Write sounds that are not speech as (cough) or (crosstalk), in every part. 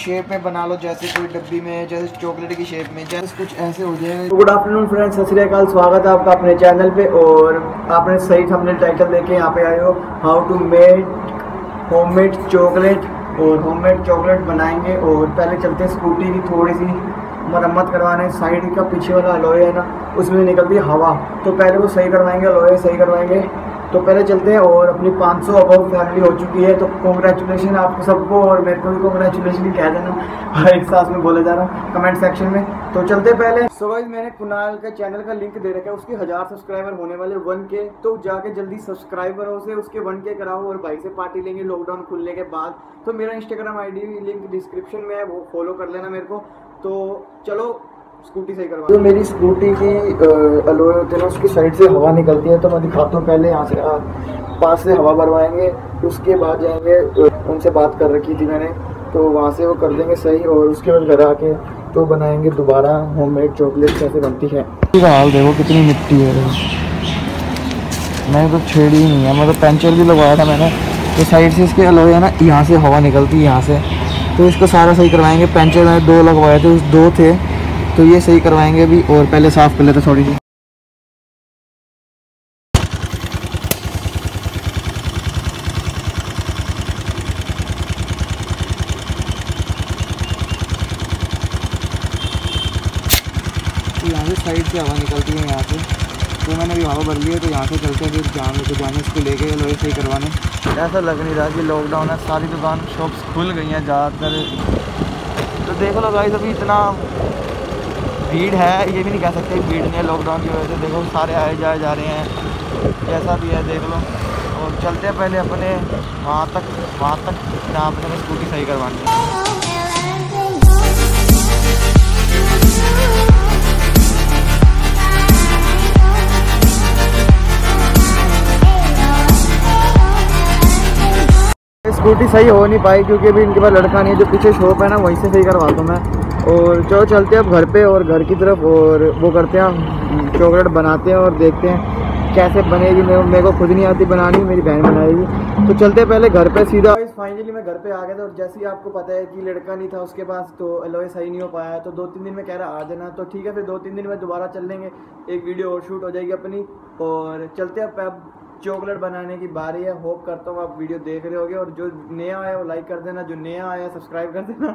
Shape में बना लो, जैसे कोई डब्बी में, जैसे चॉकलेट की शेप में, जैसे कुछ ऐसे हो जाए। गुड आफ्टरनून फ्रेंड्स सत श्रीकाल स्वागत है आपका अपने चैनल पे और आपने सही हमने टाइटल देखे, यहाँ पे आए हो. How to made homemade chocolate और होममेड चॉकलेट बनाएँगे और पहले चलते हैं स्कूटी की थोड़ी सी मरम्मत करवाने. साइड का पीछे वाला लोहे है ना, उसमें निकलती है हवा. तो पहले वो सही करवाएँगे लोहे सही करवाएँगे. तो पहले चलते हैं और अपनी 500 सौ अबव फैमिली हो चुकी है तो कॉन्ग्रेचुलेशन आपको सबको और मेरे को भी कॉन्ग्रेचुलेशन कह देना। हर (laughs) एक साथ में बोले जा रहा हूँ कमेंट सेक्शन में। तो चलते पहले। सो so मैंने कुणाल का चैनल का लिंक दे रखा है, उसके हज़ार सब्सक्राइबर होने वाले वन के तो जाके जल्दी सब्सक्राइब करो उसे उसके वन के कराओ और भाई से पार्टी लेंगे लॉकडाउन खुलने के बाद। तो मेरा इंस्टाग्राम आई लिंक डिस्क्रिप्शन में है, वो फॉलो कर लेना मेरे को। तो चलो स्कूटी सही करवा जो मेरी स्कूटी की अलोए होते हैं ना उसकी साइड से हवा निकलती है तो मैं दिखाता हूँ पहले यहाँ से पास से हवा भरवाएँगे उसके बाद जाएँगे उनसे बात कर रखी थी मैंने तो वहाँ से वो कर देंगे सही और उसके बाद घर आके तो बनाएँगे दोबारा होममेड चॉकलेट कैसे बनती है। हाल देखो कितनी मिट्टी है मैंने तो छेड़ी ही नहीं है मतलब पेंचर भी लगवाया था मैंने तो साइड से इसके अलोए है ना यहाँ से हवा निकलती है यहाँ से। तो इसको सारा सही करवाएँगे पेंचर मैंने दो लगवाए थे उस दो थे तो ये सही करवाएँगे अभी, और पहले साफ़ कर लेते थोड़ी सी। यहाँ से साइड से हवा निकलती है यहाँ से। तो मैंने अभी हवा भर ली है तो यहाँ से चलते हैं, फिर जाने तो जाने इसको लेके लोहे सही करवाने। ऐसा लग नहीं रहा कि लॉकडाउन है, सारी दुकान शॉप्स खुल गई हैं ज़्यादातर। तो देख लो भाई अभी इतना भीड़ है, ये भी नहीं कह सकते, भीड़ नहीं है लॉकडाउन की वजह से देखो, सारे आए जाए जा रहे हैं। जैसा भी है, देख लो। और चलते हैं पहले अपने, वहाँ तक वहाँ तक जहाँ पर स्कूटी सही करवानी है। स्कूटी सही हो नहीं पाई, क्योंकि अभी इनके पास लड़का नहीं है, जो पीछे शॉप है ना, वहीं से सही करवाता हूँ मैं। और चलो चलते हैं अब घर पे और घर की तरफ़ और वो करते हैं चॉकलेट बनाते हैं और देखते हैं कैसे बनेगी। मेरे मेरे को खुद नहीं आती बनानी, मेरी बहन बनाएगी। तो चलते पहले घर पे सीधा। फाइनली मैं घर पे आ गया था और जैसे ही आपको पता है कि लड़का नहीं था उसके पास तो एलोए सही नहीं हो पाया। तो दो तीन दिन में कह रहा, आ जाना। तो ठीक है, फिर दो तीन दिन में दोबारा चल लेंगे। एक वीडियो और शूट हो जाएगी अपनी। और चलते हैं अब चॉकलेट बनाने की बारी है। होप करता हूँ आप वीडियो देख रहे होगे। और जो नया आया वो लाइक कर देना। जो नया आया सब्सक्राइब कर देना।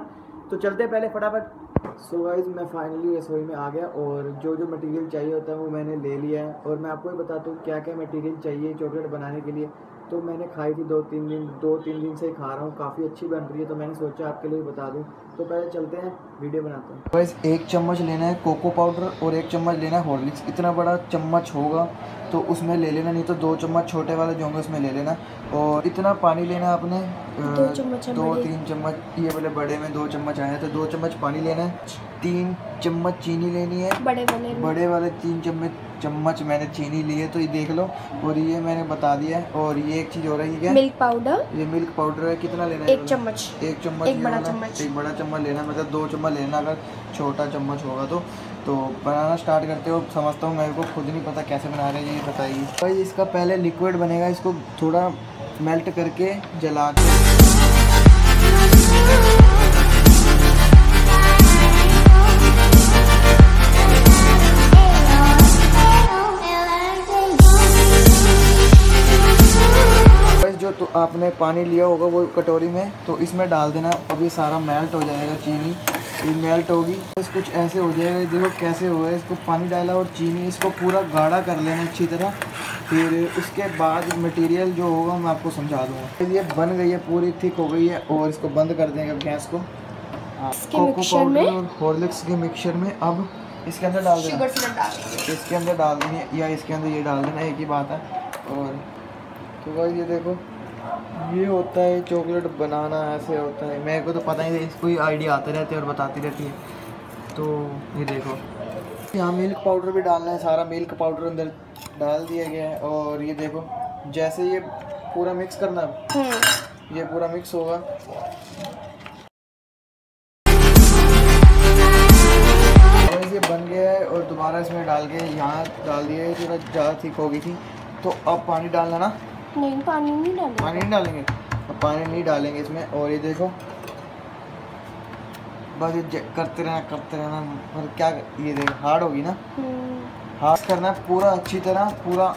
तो चलते पहले फटाफट। सो गाइज़ मैं फाइनली रसोई में आ गया और जो जो मटेरियल चाहिए होता है वो मैंने ले लिया है। और मैं आपको ही बताता हूँ क्या क्या मटेरियल चाहिए चॉकलेट बनाने के लिए। तो मैंने खाई थी दो तीन दिन, दो तीन दिन से खा रहा हूँ, काफ़ी अच्छी बन रही है तो मैंने सोचा आपके लिए बता दूँ। तो पहले चलते हैं वीडियो बनाते हैं। बस एक चम्मच लेना है कोको पाउडर और एक चम्मच लेना है हॉर्लिक्स इतना बड़ा चम्मच होगा तो उसमें ले लेना, नहीं तो दो चम्मच छोटे वाले जो होंगे उसमें ले लेना। और इतना पानी लेना आपने दो, दो तीन चम्मच ये वाले बड़े में दो चम्मच आए तो दो चम्मच पानी लेना है तीन चम्मच चीनी लेनी है बड़े वाले बड़े वाले तीन चम्मच चम्मच मैंने चीनी ली है तो ये देख लो और ये मैंने बता दिया है और ये एक चीज़ हो रही है मिल्क पाउडर। ये मिल्क पाउडर है कितना लेना है? एक चम्मच। एक चम्मच एक बड़ा चम्मच। एक बड़ा चम्मच लेना मतलब दो चम्मच लेना अगर छोटा चम्मच होगा तो। तो बनाना स्टार्ट करते हो समझता हूँ मेरे को खुद नहीं पता कैसे बना रहे हैं ये बताइए। भाई इसका पहले लिक्विड बनेगा इसको थोड़ा मेल्ट करके जला के जो तो आपने पानी लिया होगा वो कटोरी में तो इसमें डाल देना। अभी सारा मेल्ट हो जाएगा चीनी। ये मेल्ट होगी। बस कुछ ऐसे हो जाएगा। देखो कैसे हुआ है। इसको पानी डाला और चीनी, इसको पूरा गाढ़ा कर लेना अच्छी तरह। फिर उसके बाद मटेरियल जो होगा मैं आपको समझा दूँगा। फिर ये बन गई है पूरी थिक हो गई है और इसको बंद कर देंगे गैस को। कोको पाउडर और हॉर्लिक्स के मिक्सचर में अब इसके अंदर डाल देना। इसके अंदर डाल देनी या इसके अंदर ये डाल देना एक ही बात है। और तो भाई ये देखो ये होता है चॉकलेट बनाना ऐसे होता है। मेरे को तो पता ही नहीं इसको ही आइडिया आते रहते हैं और बताती रहती है। तो ये देखो। यहाँ मिल्क पाउडर भी डालना है सारा मिल्क पाउडर अंदर डाल दिया गया है और ये देखो जैसे ये पूरा मिक्स करना हम्म। ये पूरा मिक्स होगा। ये बन गया है और दोबारा इसमें डाल के यहाँ डाल दिया है थोड़ा ज़्यादा ठीक हो गई थी। तो अब पानी डालना ना? नहीं पानी नहीं डालेंगे पानी नहीं डालेंगे? अब पानी नहीं डालेंगे इसमें और ये देखो बस ये करते रहना करते रहना पर क्या ये देख हार्ड होगी ना? हम्म, हार्ड करना है पूरा अच्छी तरह पूरा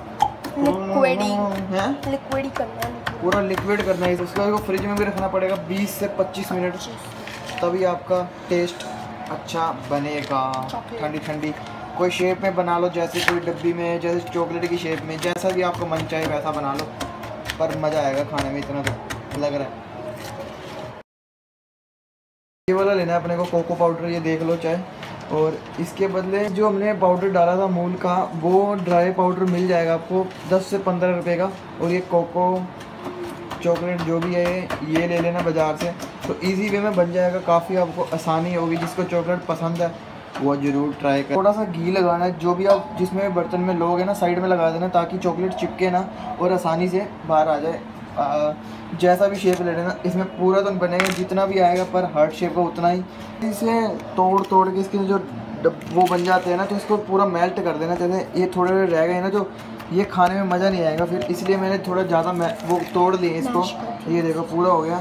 लिक्विड करना पूरा लिक्विड करना है। उसके बाद फ्रिज में भी रखना पड़ेगा 20 से 25 मिनट तभी आपका टेस्ट अच्छा बनेगा। ठंडी ठंडी। कोई शेप में बना लो जैसे कोई डब्बी में जैसे चॉकलेट की शेप में जैसा भी आपको मन चाहे वैसा बना लो। पर मज़ा आएगा खाने में इतना तो लग रहा है। वाला लेना है, अपने को कोको पाउडर ये देख लो चाहे। और इसके बदले जो हमने पाउडर डाला था मूल का, वो ड्राई पाउडर मिल जाएगा आपको 10 से 15 रुपए का। और ये कोको चॉकलेट जो भी है, ये ले लेना बाज़ार से। तो इजी वे में बन जाएगा, काफ़ी आपको आसानी होगी। जिसको चॉकलेट पसंद है, वो ज़रूर ट्राई कर। थोड़ा सा घी लगाना है, जो भी आप जिसमें बर्तन में लोगे ना साइड में लगा देना, ताकि चॉकलेट चिपके ना और आसानी से बाहर आ जाए। जैसा भी शेप ले लेना इसमें पूरा तो बनेगा जितना भी आएगा पर हार्ट शेप का उतना ही। इसे तोड़ तोड़ के इसके जो वो बन जाते हैं ना तो इसको पूरा मेल्ट कर देना जैसे ये थोड़े रह गए ना जो ये खाने में मज़ा नहीं आएगा। फिर इसलिए मैंने थोड़ा ज़्यादा वो तोड़ लिए इसको। ये देखो पूरा हो गया।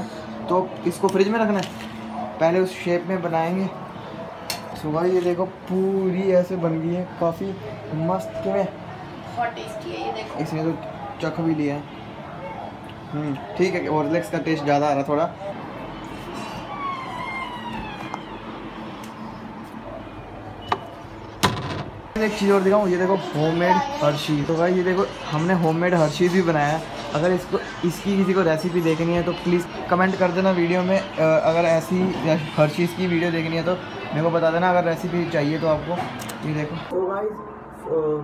तो इसको फ्रिज में रखना है। पहले उस शेप में बनाएँगे। सुबह ये देखो पूरी ऐसे बन गई है काफ़ी मस्त में। है इसने तो चख भी लिया है। ठीक है ओरलेक्स का टेस्ट ज़्यादा आ रहा थोड़ा। एक चीज़ और दिखाऊँ, ये देखो होममेड हर्शी तो भाई ये देखो, हमने होममेड हर्शीज भी बनाया है। अगर इसको, इसकी किसी को रेसिपी देखनी है तो प्लीज़ कमेंट कर देना वीडियो में। अगर ऐसी हर्शीज़ की वीडियो देखनी है तो मेरे को बता देना। अगर रेसिपी चाहिए तो आपको, ये देखो। तो भाई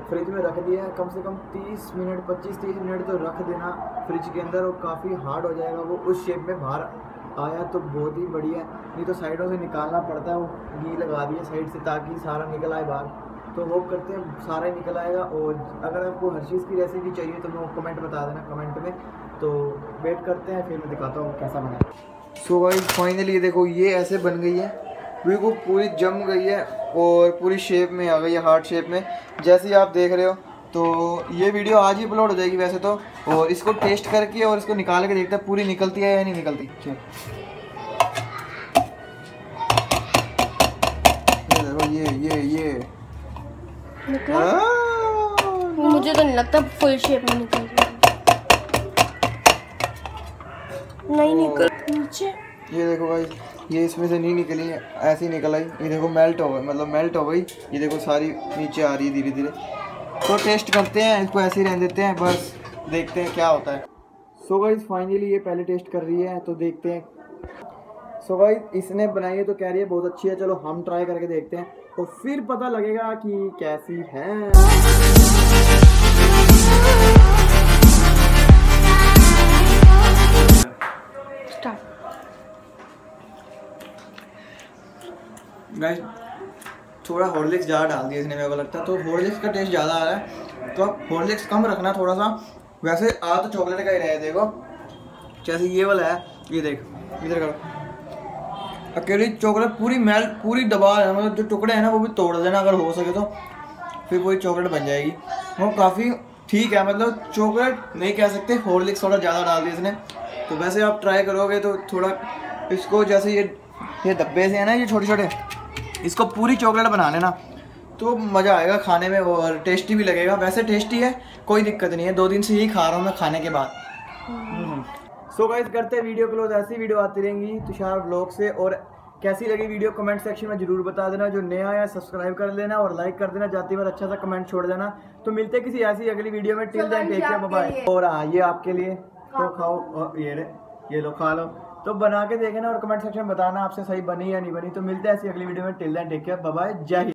फ्रिज में रख दिया है। कम से कम 30 मिनट 25-30 मिनट तो रख देना। फ्रिज के अंदर और काफ़ी हार्ड हो जाएगा। वो उस शेप में बाहर आया तो बहुत ही बढ़िया नहीं तो साइडों से निकालना पड़ता है। वो घी लगा दिया साइड से ताकि सारा निकल आए बाहर। तो होप करते हैं, सारा ही निकल आएगा। और अगर आपको हर चीज़ की रेसिपी चाहिए तो मैं कमेंट बता देना कमेंट में। तो वेट करते हैं, फिर मैं दिखाता हूँ कैसा बना सो भाई फाइनली देखो, ये ऐसे बन गई है। बिल्कुल पूरी जम गई है और पूरी शेप में आ गई है हार्ट शेप में। जैसे ही आप देख रहे हो तो ये वीडियो आज ही अपलोड हो जाएगी वैसे तो। और इसको टेस्ट करके और इसको निकाल के देखते हैं पूरी निकलती है या नहीं निकलती। देखो ये ये ये। हाँ। मुझे तो नहीं लगता फुल शेप में निकल नहीं निकल नीचे। ये देखो भाई, ये इसमें से नहीं निकली है ऐसी निकल आई। ये देखो मेल्ट हो गई मतलब मेल्ट हो गई। ये देखो, सारी नीचे आ रही है धीरे धीरे। तो टेस्ट करते हैं, इसको ऐसे ही रहने देते हैं, बस देखते हैं क्या होता है। सो गाइस फाइनली ये पहले टेस्ट कर रही है तो देखते हैं। सो गाइस इसने बनाई है तो कह रही है, बहुत अच्छी है, चलो हम ट्राई करके देखते हैं। तो फिर पता लगेगा कि कैसी है। गाइस थोड़ा हॉर्लिक्स ज़्यादा डाल दिया इसने, मेरे को लगता है। तो हॉर्लिक्स का टेस्ट ज़्यादा आ रहा है। तो आप हॉर्लिक्स कम रखना थोड़ा सा वैसे आ तो चॉकलेट का ही रहा, देखो। जैसे ये वाला है, ये देख, इधर करो। अकेली चॉकलेट पूरी मेल पूरी दबा है मतलब जो टुकड़े हैं ना, वो भी तोड़ देना अगर हो सके तो। फिर पूरी चॉकलेट बन जाएगी। वो काफ़ी ठीक है मतलब चॉकलेट नहीं कह सकते हॉर्लिक्स थोड़ा ज़्यादा डाल दिया इसने। तो वैसे आप ट्राई करोगे तो थोड़ा इसको जैसे ये ये डब्बे से है ना, ये छोटे छोटे इसको पूरी चॉकलेट बना लेना। तो मज़ा आएगा खाने में और टेस्टी भी लगेगा। वैसे टेस्टी है कोई दिक्कत नहीं है। दो दिन से ही खा रहा हूँ मैं खाने के बाद। सो गाइस करते हैं वीडियो क्लोज ऐसी वीडियो आती रहेंगी तुषार ब्लॉग से। और कैसी लगी वीडियो कमेंट सेक्शन में ज़रूर बता देना। जो नया है सब्सक्राइब कर लेना और लाइक कर देना। जाती बार अच्छा सा कमेंट छोड़ देना। तो मिलते किसी ऐसी अगली वीडियो में। Till then take care bye और हाँ ये आपके लिए। तो खाओ। और ये ये लो खा लो। तो बना के देखना और कमेंट सेक्शन में बताना आपसे सही बनी या नहीं बनी। तो मिलते हैं ऐसी अगली वीडियो में। Till then take care bye जय